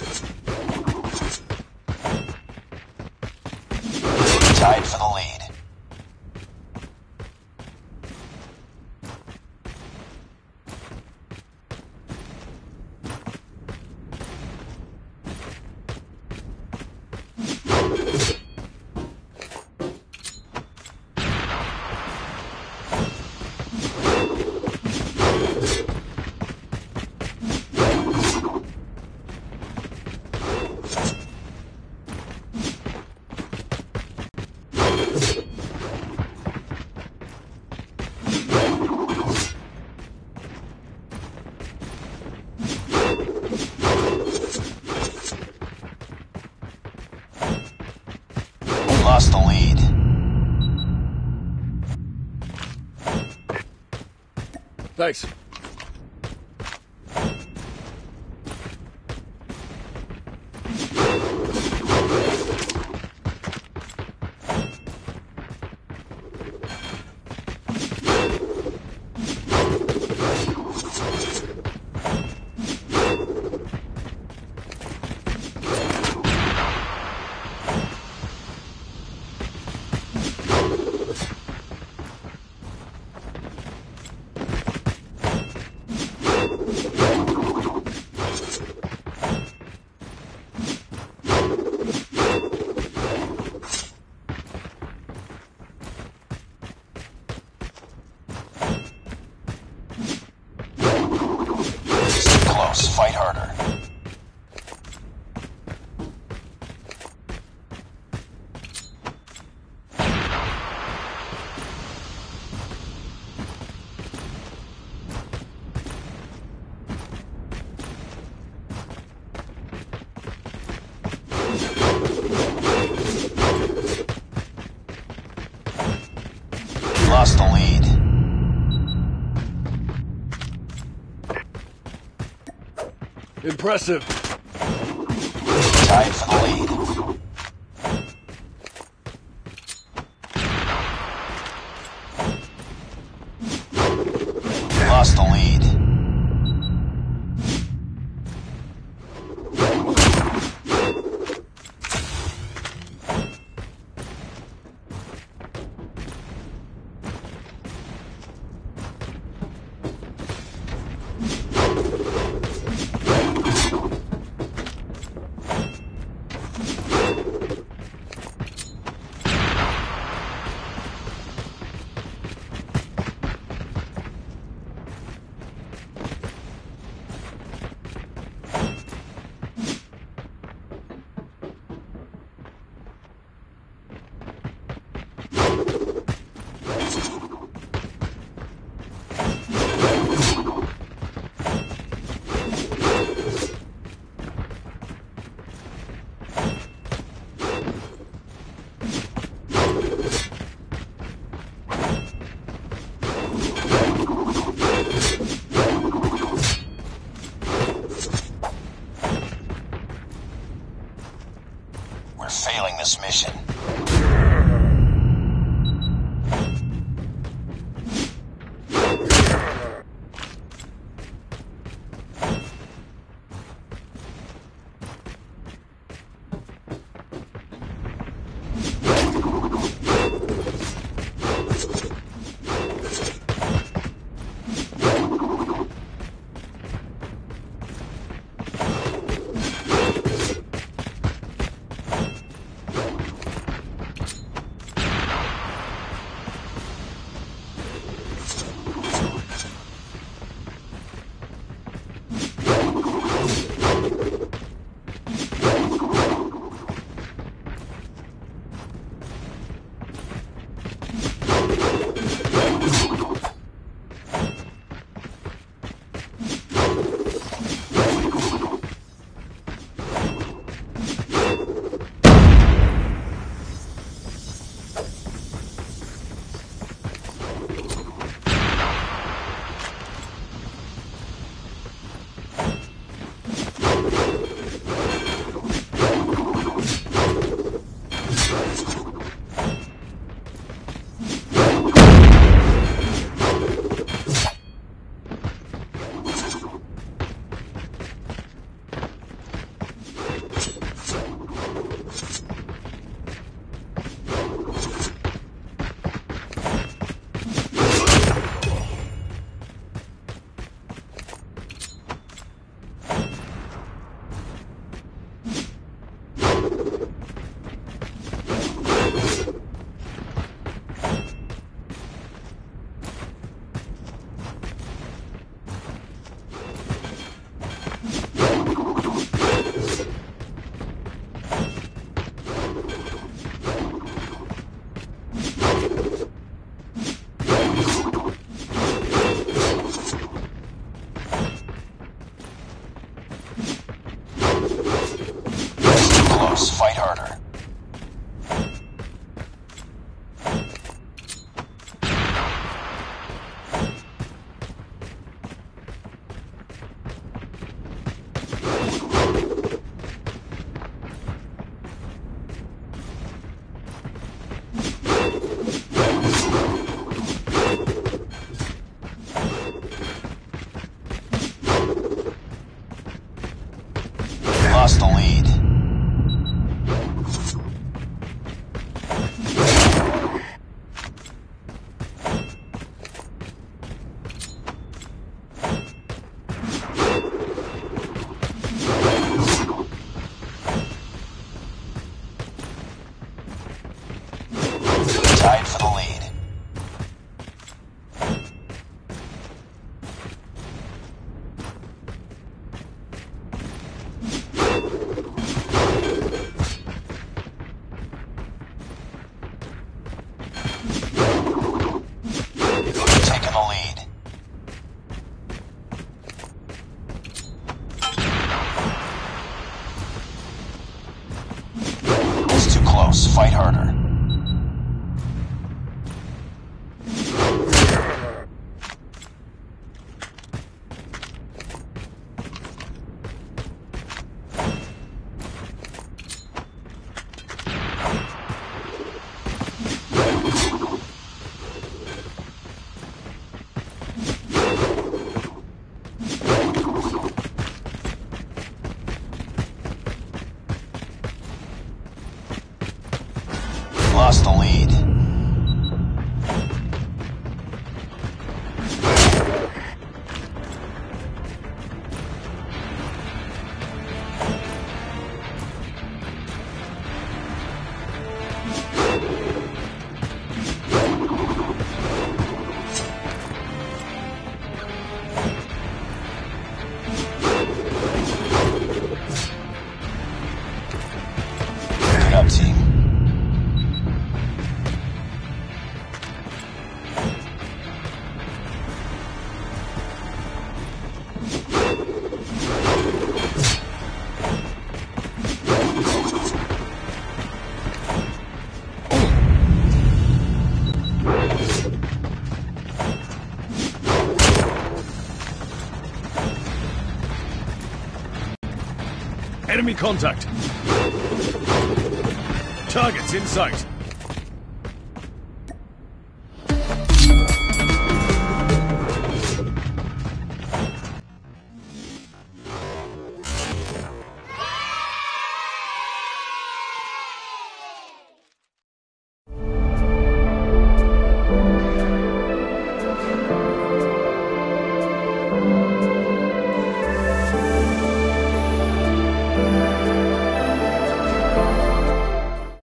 Time for the lead. Thanks. Stay close. Fight harder. Lost the lead. Impressive. Tied for the lead. Lost the lead. mission. 同意 Fight harder. Enemy contact. Targets in sight.